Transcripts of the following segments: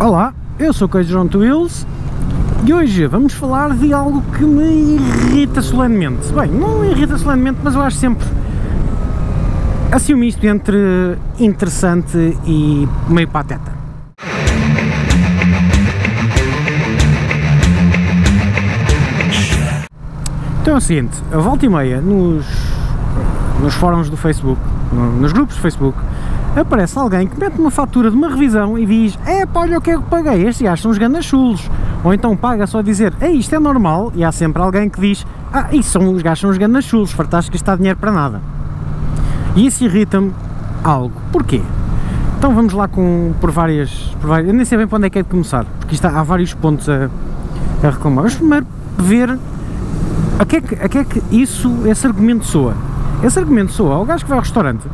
Olá, eu sou o Coach John Wills e hoje vamos falar de algo que me irrita solenemente. Bem, não irrita solenemente, mas eu acho sempre assim um misto entre interessante e meio pateta. Então é o seguinte, a volta e meia nos, nos fóruns do Facebook, nos grupos do Facebook, aparece alguém que mete uma fatura de uma revisão e diz é pá, olha o que é que paguei, estes gajos são os gandachulos. Ou então paga só a dizer, é isto é normal, e há sempre alguém que diz, ah, isso são os gajos são os gandachulos, fartaste que está dinheiro para nada. E isso irrita-me algo. Porquê? Então vamos lá com, por várias, por várias. Eu nem sei bem para onde é que é de começar, porque isto há, há vários pontos a, a reclamar. Vamos primeiro ver a que, é que, a que é que isso, esse argumento soa. Esse argumento soa ao gajo que vai ao restaurante,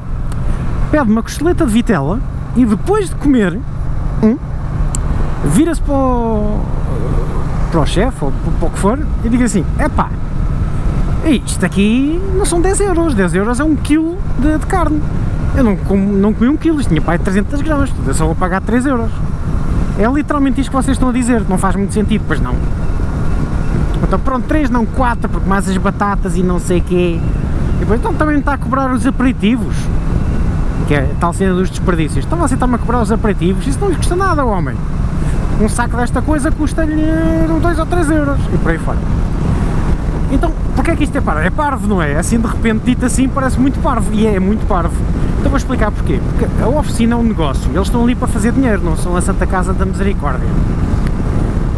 pede uma costeleta de vitela e depois de comer, hum, vira-se para o, para o chefe ou para o que for e diga assim: é pá, isto aqui não são 10 euros, 10 euros é um quilo de, de carne. Eu não, como, não comi um quilo, isto tinha pai 300 gramas, portanto eu só vou pagar 3 euros. É literalmente isto que vocês estão a dizer, não faz muito sentido, pois não. Então pronto, 3 não 4, porque mais as batatas e não sei o quê. E depois então também está a cobrar os aperitivos, que é a tal cena dos desperdícios. Então você está-me a cobrar os aperitivos, isso não lhe custa nada, homem. Um saco desta coisa custa-lhe 2 ou 3 euros e por aí fora. Então, porquê é que isto é parvo? É parvo, não é? Assim, de repente, dito assim, parece muito parvo, e é, é muito parvo. Então vou explicar porquê. Porque a oficina é um negócio, eles estão ali para fazer dinheiro, não são a Santa Casa da Misericórdia.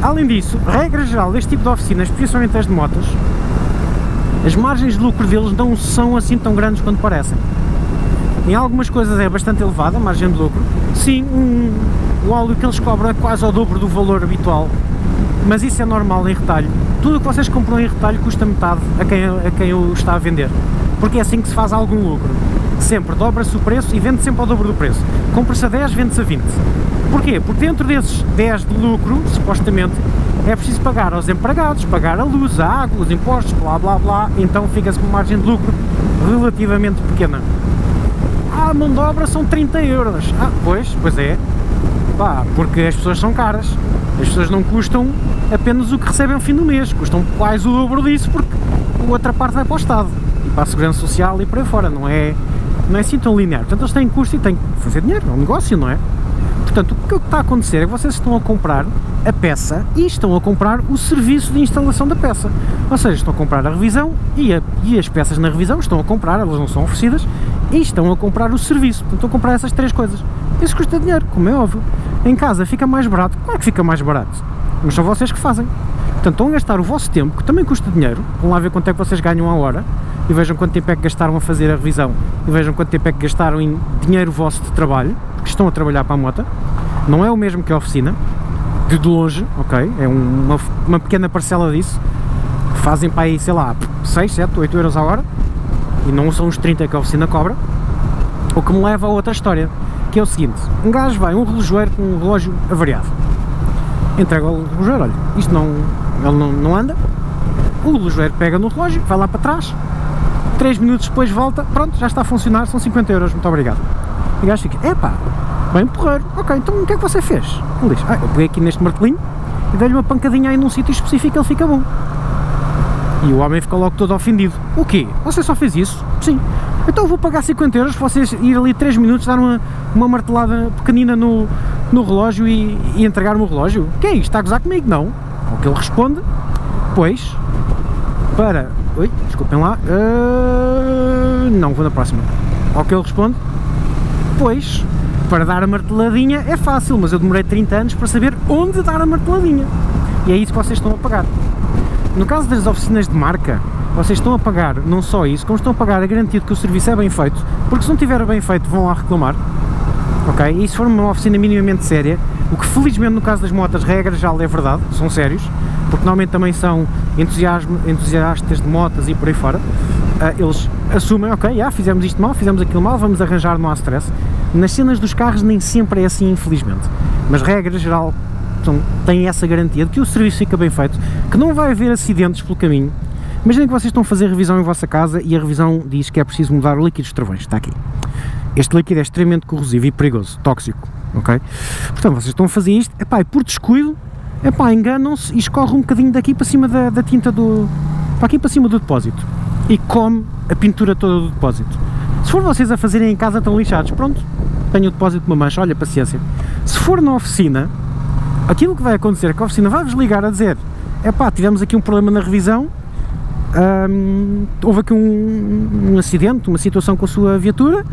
Além disso, regra geral deste tipo de oficinas, principalmente as de motos, as margens de lucro deles não são assim tão grandes quanto parecem. Em algumas coisas é bastante elevada a margem de lucro. Sim, um, o óleo que eles cobram é quase ao dobro do valor habitual, mas isso é normal em retalho. Tudo o que vocês compram em retalho custa metade a quem, a quem o está a vender, porque é assim que se faz algum lucro. Sempre dobra-se o preço e vende sempre ao dobro do preço. Compra-se a 10, vende-se a 20. Porquê? Porque dentro desses 10 de lucro, supostamente, é preciso pagar aos empregados, pagar a luz, a água, os impostos, blá blá blá, então fica-se com uma margem de lucro relativamente pequena. Ah, a mão de obra são 30 euros. Ah, pois, pois é. Pá, porque as pessoas são caras. As pessoas não custam apenas o que recebem ao fim do mês, custam quase o dobro disso porque a outra parte vai para o Estado e para a Segurança Social e por aí fora, não é, não é assim tão linear. Portanto, eles têm custo e têm que fazer dinheiro, é um negócio, não é? Portanto, o que está a acontecer é que vocês estão a comprar a peça e estão a comprar o serviço de instalação da peça. Ou seja, estão a comprar a revisão e, a, e as peças na revisão estão a comprar, elas não são oferecidas, e estão a comprar o serviço. Portanto, estão a comprar essas três coisas. Isso custa dinheiro, como é óbvio. Em casa fica mais barato, claro que fica mais barato, mas são vocês que fazem. Portanto, estão a gastar o vosso tempo, que também custa dinheiro, vão lá ver quanto é que vocês ganham a hora, e vejam quanto tempo é que gastaram a fazer a revisão, e vejam quanto tempo é que gastaram em dinheiro vosso de trabalho, que estão a trabalhar para a moto, não é o mesmo que a oficina, de longe, ok, é uma, uma pequena parcela disso, fazem para aí, sei lá, 6, 7, 8 euros a hora, e não são os 30 que a oficina cobra, o que me leva a outra história, que é o seguinte, um gajo vai, um relojoeiro com um relógio avariado, entrega o relojoeiro, olha, isto não, ele não, não anda, o relojoeiro pega no relógio, vai lá para trás, 3 minutos depois volta, pronto, já está a funcionar, são 50 euros, muito obrigado. E o gajo fica, epá, bem porreiro, ok, então o que é que você fez? Ele diz, ah, eu peguei aqui neste martelinho e dei-lhe uma pancadinha aí num sítio específico ele fica bom. E o homem fica logo todo ofendido. O quê? Você só fez isso? Sim. Então eu vou pagar 50 euros para vocês ir ali 3 minutos, dar uma, uma martelada pequenina no, no relógio e, e entregar-me o relógio? Que é? Está a gozar comigo? Não. Ao que ele responde, pois, para... Oi, desculpem lá. Uh, não, vou na próxima. Ao que ele responde, pois, para dar a marteladinha é fácil, mas eu demorei 30 anos para saber onde dar a marteladinha. E é isso que vocês estão a pagar. No caso das oficinas de marca, vocês estão a pagar não só isso, como estão a pagar a garantia de que o serviço é bem feito, porque se não estiver bem feito vão lá reclamar, ok? E se for uma oficina minimamente séria, o que felizmente no caso das motas, regra já é verdade, são sérios, porque normalmente também são entusiastas de motas e por aí fora, uh, eles assumem, ok, ah, fizemos isto mal, fizemos aquilo mal, vamos arranjar, não há stress. Nas cenas dos carros nem sempre é assim, infelizmente, mas regra geral então, têm essa garantia de que o serviço fica bem feito, que não vai haver acidentes pelo caminho. Imaginem que vocês estão a fazer revisão em vossa casa e a revisão diz que é preciso mudar o líquido dos travões, está aqui. Este líquido é extremamente corrosivo e perigoso, tóxico, ok? Portanto, vocês estão a fazer isto, epá, e por descuido, epá, enganam-se e escorre um bocadinho daqui para cima da, da tinta do, para aqui para cima do depósito e come a pintura toda do depósito. Se for vocês a fazerem em casa estão lixados, pronto, tenho o depósito de uma mancha, olha, paciência. Se for na oficina, aquilo que vai acontecer é que a oficina vai-vos ligar a dizer epá, tivemos aqui um problema na revisão, hum, houve aqui um, um, acidente, uma situação com a sua viatura,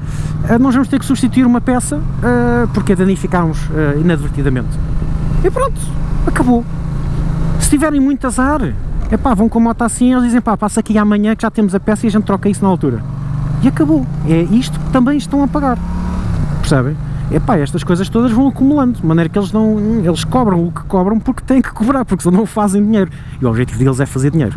uh, nós vamos ter que substituir uma peça uh, porque a danificámos uh, inadvertidamente. E pronto, acabou. Se tiverem muito azar, epá, vão com a moto assim, eles dizem pá, passa aqui amanhã que já temos a peça e a gente troca isso na altura. E acabou. É isto que também estão a pagar. Percebem? Epá, estas coisas todas vão acumulando, de maneira que eles não, eles cobram o que cobram porque têm que cobrar, porque senão não fazem dinheiro. E o objetivo deles é fazer dinheiro.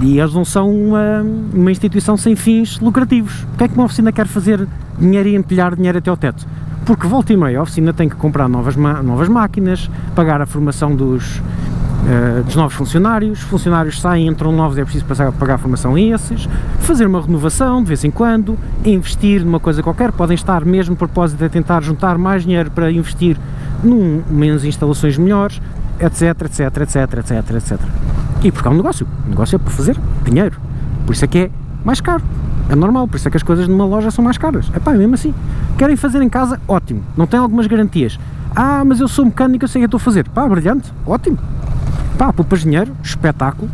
E eles não são uma, uma instituição sem fins lucrativos. O que é que uma oficina quer fazer dinheiro e empilhar dinheiro até ao teto? Porque volta e meia a oficina tem que comprar novas, novas máquinas, pagar a formação dos, uh, dos novos funcionários, funcionários saem, entram novos, é preciso passar, pagar a formação a esses, fazer uma renovação de vez em quando, investir numa coisa qualquer, podem estar mesmo de propósito a tentar juntar mais dinheiro para investir num, menos instalações melhores, etc, etc, etc, etc, etc. E porque é um negócio, o negócio é para fazer dinheiro, por isso é que é mais caro. É normal, por isso é que as coisas numa loja são mais caras. É pá, mesmo assim. Querem fazer em casa? Ótimo. Não tem algumas garantias. Ah, mas eu sou mecânico, eu sei o que estou a fazer. Pá, brilhante, ótimo. Pá, poupas dinheiro, espetáculo.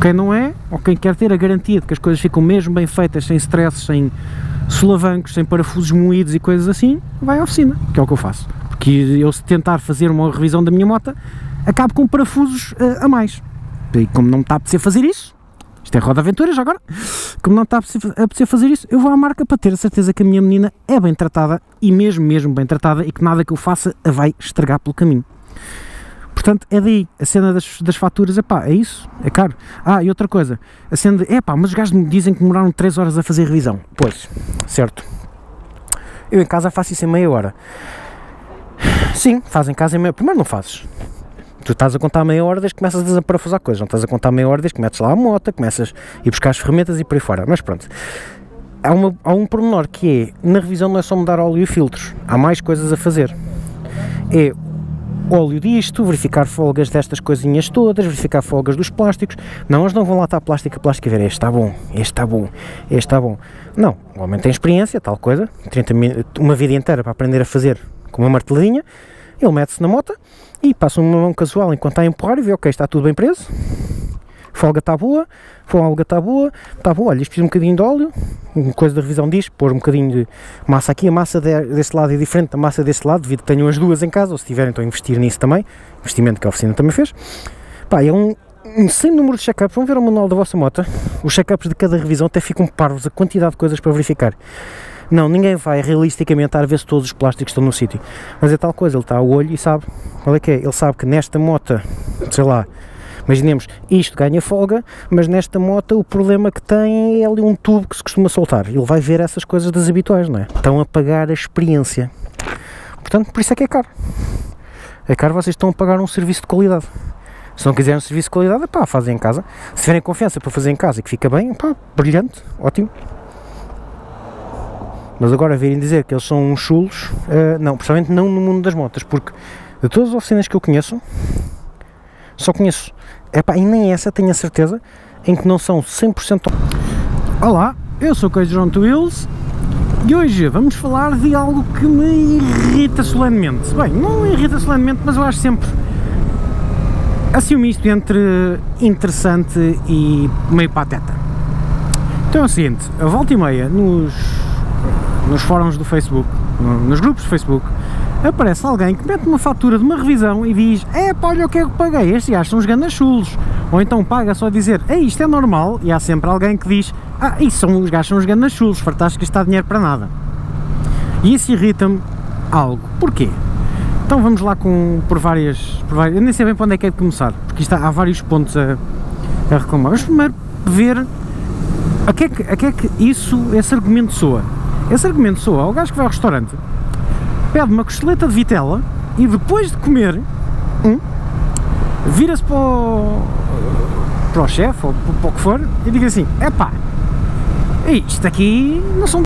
Quem não é, ou quem quer ter a garantia de que as coisas ficam mesmo bem feitas, sem stress, sem solavancos, sem parafusos moídos e coisas assim, vai à oficina, que é o que eu faço. Porque eu se tentar fazer uma revisão da minha moto, acabo com parafusos uh, a mais. E como não me está a apetecer fazer isso, isto é roda aventuras agora, como não está a apetecer fazer isso, eu vou à marca para ter a certeza que a minha menina é bem tratada e mesmo, mesmo bem tratada e que nada que eu faça a vai estragar pelo caminho. Portanto, é daí, a cena das, das faturas, é pá, é isso, é caro. Ah, e outra coisa, a cena de, é pá, mas os gajos me dizem que demoraram 3 horas a fazer revisão. Pois, certo. Eu em casa faço isso em meia hora. Sim, faz em casa em meia Primeiro não fazes. Tu estás a contar meia hora desde que começas a desaparafusar coisas, não estás a contar meia hora desde que metes lá a moto, começas a ir buscar as ferramentas e por aí fora. Mas pronto. Há, uma, há um pormenor que é, na revisão não é só mudar óleo e filtros, há mais coisas a fazer. É óleo disto, verificar folgas destas coisinhas todas, verificar folgas dos plásticos. Não, eles não vão lá estar plástico a plástico e ver, este está bom, este está bom, este está bom. Não, o homem tem experiência, tal coisa, 30 uma vida inteira para aprender a fazer com uma marteladinha, ele mete-se na moto e passa uma mão casual enquanto está a empurrar e vê, ok, está tudo bem preso, folga está boa, folga está boa, está boa, olha, isto um bocadinho de óleo, uma coisa da revisão diz, pôr um bocadinho de massa aqui, a massa de, desse lado é diferente da massa desse lado, devido que tenham as duas em casa, ou se tiverem, então investir nisso também, investimento que a oficina também fez. Pá, é um, um sem número de check-ups, vão ver o manual da vossa moto, os check-ups de cada revisão até ficam parvos, a quantidade de coisas para verificar. Não, ninguém vai realisticamente a ver se todos os plásticos estão no sítio. Mas é tal coisa, ele está ao olho e sabe qual é que é. Ele sabe que nesta moto, sei lá, Imaginemos, isto ganha folga, mas nesta moto o problema que tem é ali um tubo que se costuma soltar. Ele vai ver essas coisas das habituais, não é? Estão a pagar a experiência. Portanto, por isso é que é caro. É caro, vocês estão a pagar um serviço de qualidade. Se não quiserem um serviço de qualidade, pá, fazem em casa. Se tiverem confiança para fazer em casa e que fica bem, pá, brilhante, ótimo. Mas agora virem dizer que eles são uns chulos, uh, não, principalmente não no mundo das motas, porque de todas as oficinas que eu conheço, só conheço Epá, e nem essa tenho a certeza em que não são 100% Olá, eu sou o Coisa John Wills e hoje vamos falar de algo que me irrita solenemente. Bem, não me irrita solenemente, mas eu acho sempre assim um misto entre interessante e meio pateta. Então é o seguinte, a volta e meia nos, nos fóruns do Facebook, nos grupos do Facebook, aparece alguém que mete uma fatura de uma revisão e diz é pá, olha o que é que paguei, estes gajos são os gandachulos ou então paga só a dizer, é isto é normal. E há sempre alguém que diz, ah, isso são os gajos são os gandachulos, fartaste que está dinheiro para nada. E isso irrita-me algo, porquê? Então vamos lá com, por várias, por várias, eu nem sei bem para onde é que é de começar, porque está, há vários pontos a, a reclamar, vamos primeiro ver a que, é que, a que é que isso, esse argumento soa esse argumento soa ao gajo que vai ao restaurante pede uma costeleta de vitela e depois de comer, hum, vira-se para o, para o chefe ou para o que for e diga assim: epá, isto aqui não são